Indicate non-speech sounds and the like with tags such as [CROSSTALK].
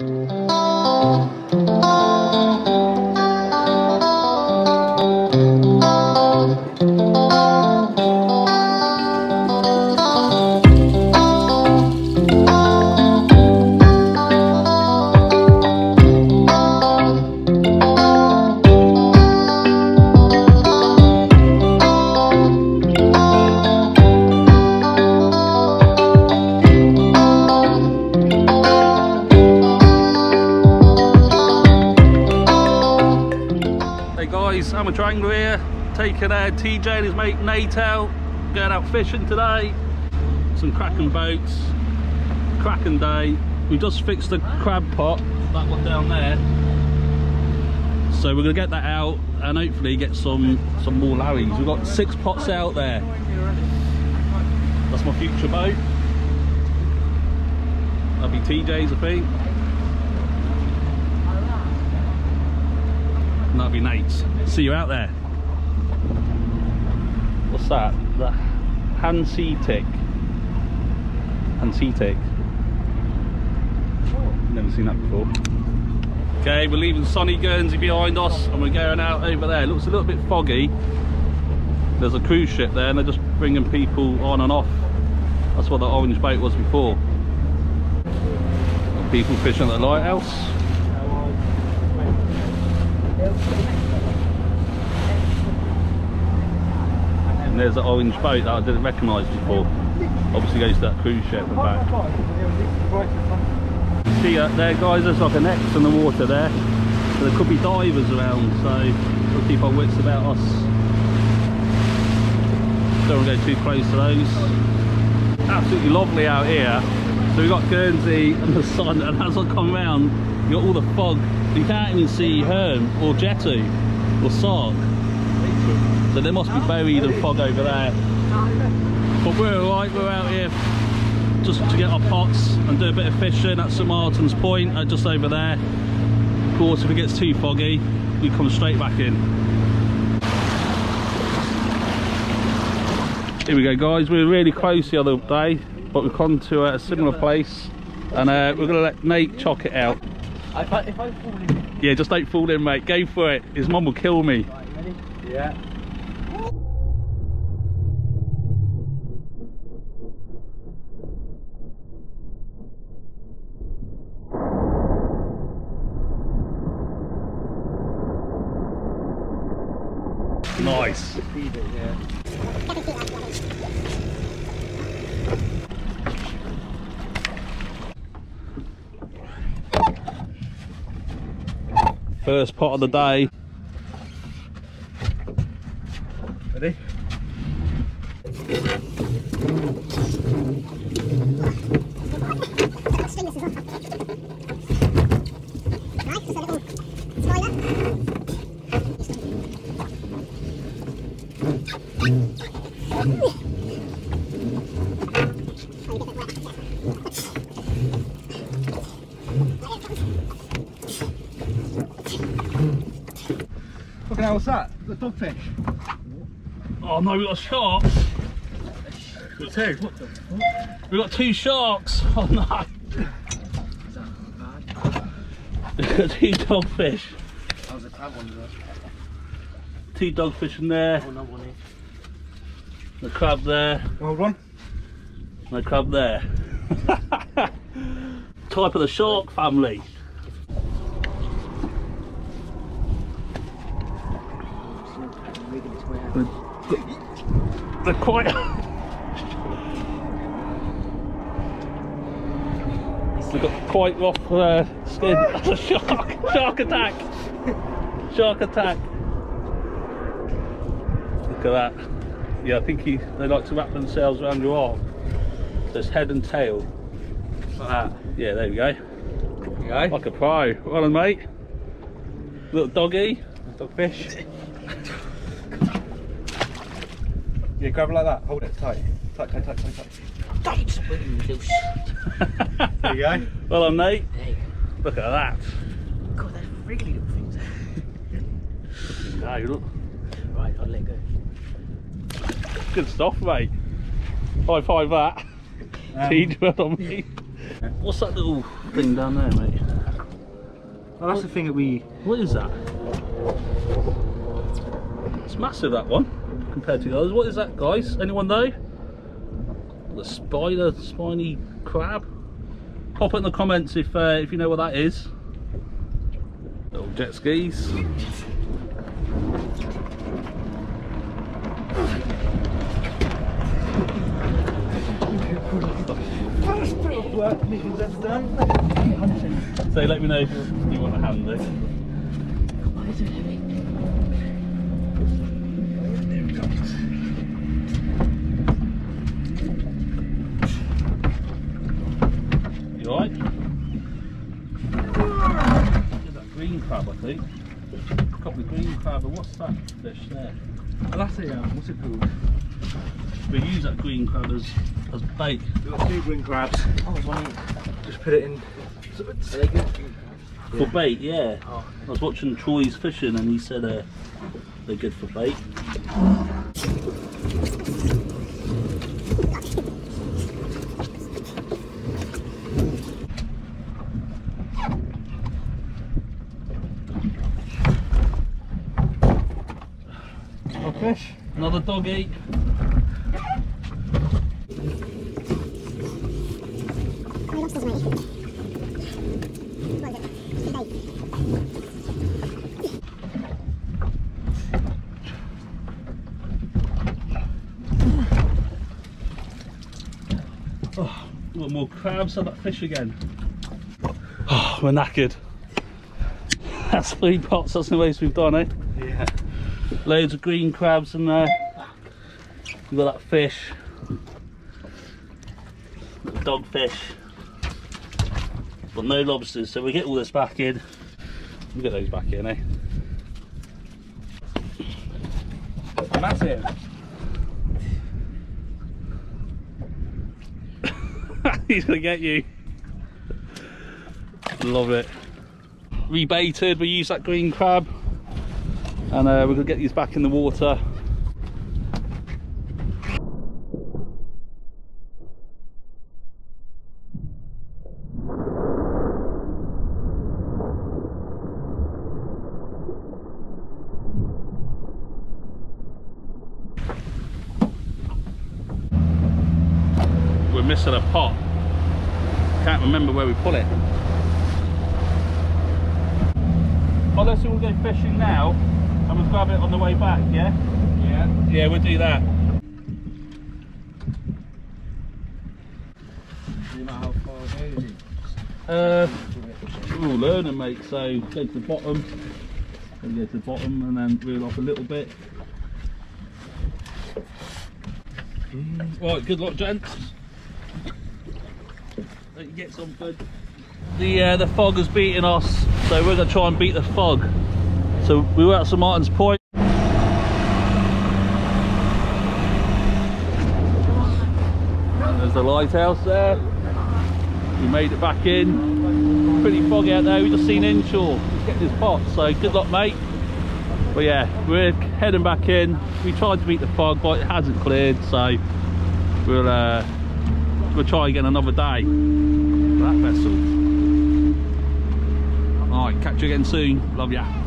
Mm-hmm. Hey guys, Amateur Angler here, taking uh, TJ and his mate Nate out, going out fishing today. Some cracking boats, cracking day. We just fixed the crab pot, that one down there. So we're gonna get that out and hopefully get some some more lowies. We've got six pots out there. That's my future boat. That'll be TJ's, I think. That'll be Nate's. See you out there. What's that? The Hanseatic. Hanseatic. Never seen that before. Okay, we're leaving sunny Guernsey behind us and we're going out over there. It looks a little bit foggy. There's a cruise ship there and they're just bringing people on and off. That's what the orange boat was before. People fishing at the lighthouse. And there's the orange boat that I didn't recognise before. Obviously goes to that cruise ship and back. See uh, there guys, there's like an X in the water there. So there could be divers around, so we'll keep our wits about us. Don't want to go too close to those. Absolutely lovely out here. So we've got Guernsey and the sun, and as I come round, you've got all the fog. You can't even see Herm or Jethou or Sark. So there must be buried in fog over there. But we're alright, we're out here just to get our pots and do a bit of fishing at St Martin's Point, uh, just over there. Of course, if it gets too foggy, we come straight back in. Here we go guys, we were really close the other day, but we've come to a similar place and uh, we're going to let Nate chalk it out. If I, if I fall in, Yeah, just don't fall in mate, go for it. His mum will kill me. right. Yeah. Nice. Feed it, yeah. First pot of the day. Hell, what's that? The dogfish. Oh no, we got sharks. Two. We got two sharks. [LAUGHS] Oh no. We got two dogfish. That was a tab one, though. Two dogfish in there. Oh, no one here. The crab there. Hold one. And the crab there. [LAUGHS] Type of the shark family. They're quite. They've got quite rough uh, skin. That's [LAUGHS] a shark! Shark attack! Shark attack! Look at that. Yeah, I think he, they like to wrap themselves around your arm. So it's head and tail. Like that. Yeah, there we go. There go. Like a pro. Well done, mate. Little doggy. Dogfish. [LAUGHS] yeah, grab it like that. Hold it tight. Tight, tight, tight, tight, tight. Don't loose. [LAUGHS] There you go. well done, mate. Hey, Look at that. God, they're wriggly little things. [LAUGHS] No, look. right, I'll let go. Good stuff, mate. High five that. Um, [LAUGHS] Teed well on me. What's that little thing down there, mate? Oh, that's the thing that we. What is that? It's massive that one compared to the others. What is that, guys? Anyone know? The spider, spiny crab. Pop it in the comments if uh, if you know what that is. Little jet skis. Work. So let me know if you want a hand there. Why is it heavy? There we go. You alright? That green crab, I think. A couple of green crab, and what's that fish there? Oh, that's a, um, what's it called? We use that green crab as, as bait. We've got two green crabs. Oh, one. Just put it in. Are good? For bait, yeah. Oh. I was watching Troy's fishing and he said uh, they're good for bait. oh, fish. Another doggy. Oh, want more crabs on that fish again. Oh, we're knackered. That's three pots, that's the most we've done, eh? Yeah. Loads of green crabs in there. We've got that fish. Dogfish. But no lobsters, so we get all this back in. We get those back in, eh? And that's it. He's gonna get you. Love it. Rebaited, we use that green crab. And uh, we're gonna get these back in the water. We're missing a pot. Can't remember where we put it. Oh, let's all go fishing now and we'll grab it on the way back, yeah? Yeah. Yeah, we'll do that. Do you know how far away? Uh, we're all learning, mate, so go to the bottom, then go to the bottom and then reel off a little bit. Right, good luck, gents. Hope you get some good. The uh, the fog has beaten us, so we're gonna try and beat the fog. So we were at St Martin's Point. There's the lighthouse there. We made it back in. Pretty foggy out there. We just seen inshore. Let's get this pot. So good luck, mate. But yeah, we're heading back in. We tried to beat the fog, but it hasn't cleared. So we'll uh, we'll try again another day for that vessel. All right, catch you again soon. Love ya.